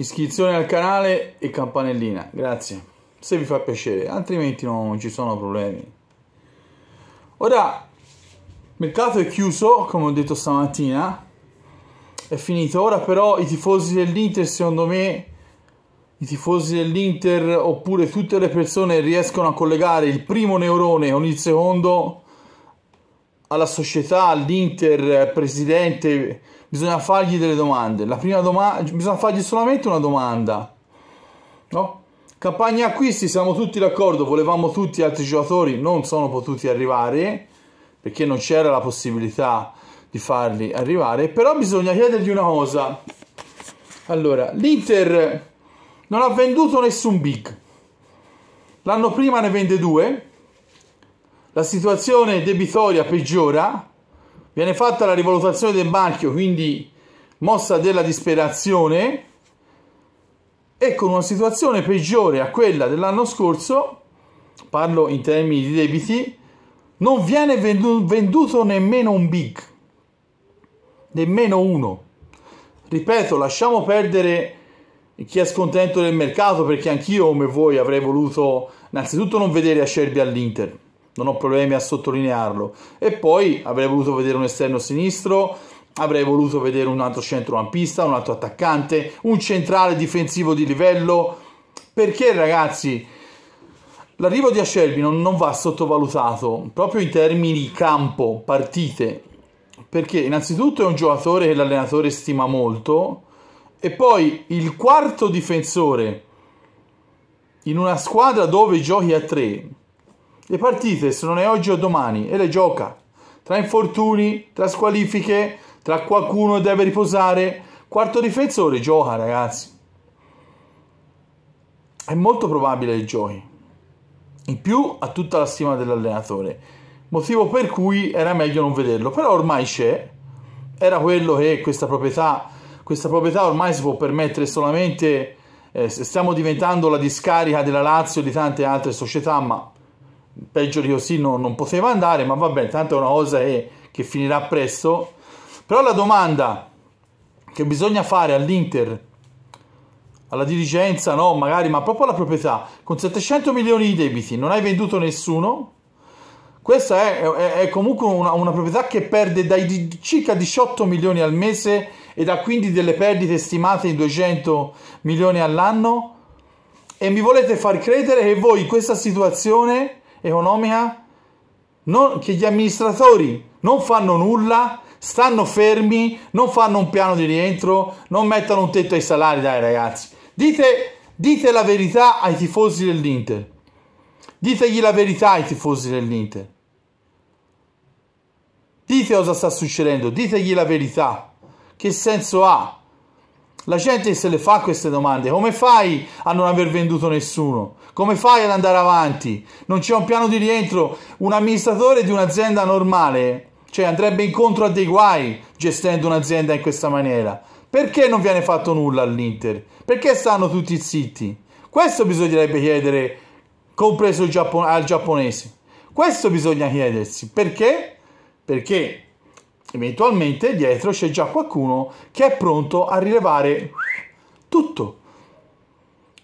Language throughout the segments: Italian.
iscrizione al canale e campanellina, grazie, se vi fa piacere, altrimenti non ci sono problemi. Ora, mercato è chiuso, come ho detto stamattina, è finito. Ora però i tifosi dell'Inter, secondo me, i tifosi dell'Inter oppure tutte le persone riescono a collegare il primo neurone con il secondo alla società, all'Inter, presidente, bisogna fargli delle domande. La prima domanda, bisogna fargli solamente una domanda. No? Campagna acquisti, siamo tutti d'accordo, volevamo tutti altri giocatori, non sono potuti arrivare perché non c'era la possibilità di farli arrivare, però bisogna chiedergli una cosa. Allora, l'Inter non ha venduto nessun big. L'anno prima ne vende due. La situazione debitoria peggiora. Viene fatta la rivalutazione del marchio, quindi mossa della disperazione e con una situazione peggiore a quella dell'anno scorso, parlo in termini di debiti, non viene venduto nemmeno un big, nemmeno uno. Ripeto, lasciamo perdere chi è scontento del mercato perché anch'io come voi avrei voluto innanzitutto non vedere Acerbi all'Inter, non ho problemi a sottolinearlo, e poi avrei voluto vedere un esterno sinistro, avrei voluto vedere un altro centrocampista, un altro attaccante, un centrale difensivo di livello, perché ragazzi l'arrivo di Acerbi non, non va sottovalutato proprio in termini campo, partite, perché innanzitutto è un giocatore che l'allenatore stima molto e poi il quarto difensore in una squadra dove giochi a tre le partite non è oggi o domani e le gioca tra infortuni, tra squalifiche, tra qualcuno deve riposare. Quarto difensore gioca, ragazzi. È molto probabile che giochi. In più ha tutta la stima dell'allenatore. Motivo per cui era meglio non vederlo. Però ormai c'è. Era quello che questa proprietà, questa proprietà ormai si può permettere solamente. Eh, stiamo diventando la discarica della Lazio e di tante altre società, ma peggio di così non, non poteva andare. Ma vabbè, tanto è una cosa che, che finirà presto però la domanda che bisogna fare all'Inter, alla dirigenza, no, magari, ma proprio alla proprietà, con 700 milioni di debiti, non hai venduto nessuno? Questa è, è, è comunque una, una, proprietà che perde dai circa 18 milioni al mese ed ha quindi delle perdite stimate in 200 milioni all'anno. E mi volete far credere che voi in questa situazione economica, non, che gli amministratori non fanno nulla stanno fermi, non fanno un piano di rientro, non mettono un tetto ai salari, dai ragazzi. Dite, dite la verità ai tifosi dell'Inter. Ditegli la verità ai tifosi dell'Inter. Dite cosa sta succedendo, ditegli la verità. Che senso ha? La gente se le fa queste domande. Come fai a non aver venduto nessuno? Come fai ad andare avanti? Non c'è un piano di rientro. Un amministratore di un'azienda normale cioè andrebbe incontro a dei guai gestendo un'azienda in questa maniera. Perché non viene fatto nulla all'Inter? Perché stanno tutti zitti? Questo bisognerebbe chiedere, compreso Giappon- al giapponese. Questo bisogna chiedersi. Perché? Perché eventualmente dietro c'è già qualcuno che è pronto a rilevare tutto.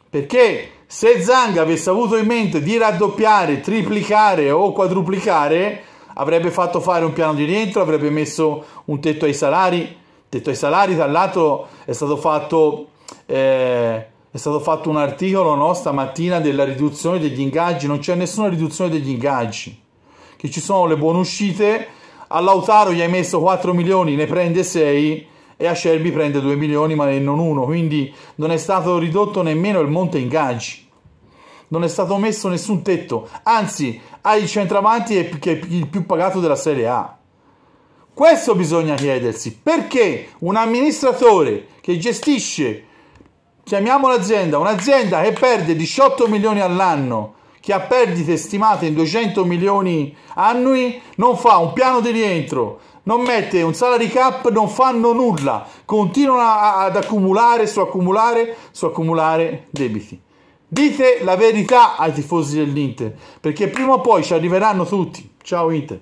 Perché se Zang avesse avuto in mente di raddoppiare, triplicare o quadruplicare, avrebbe fatto fare un piano di rientro, avrebbe messo un tetto ai salari. Tetto ai salari, tra l'altro, è stato fatto. Eh, è stato fatto un articolo no, stamattina della riduzione degli ingaggi, non c'è nessuna riduzione degli ingaggi, che ci sono le buone uscite, a Lautaro gli hai messo 4 milioni, ne prende 6 e a Scerbi prende 2 milioni ma non uno, quindi non è stato ridotto nemmeno il monte ingaggi non è stato messo nessun tetto, anzi hai il centravanti che è il più pagato della Serie A. Questo bisogna chiedersi, perché un amministratore che gestisce, chiamiamo l'azienda, un'azienda che perde 18 milioni all'anno, che ha perdite stimate in 200 milioni annui, non fa un piano di rientro, non mette un salary cap, non fanno nulla, continuano ad accumulare su accumulare su accumulare debiti. Dite la verità ai tifosi dell'Inter, perché prima o poi ci arriveranno tutti. Ciao Inter.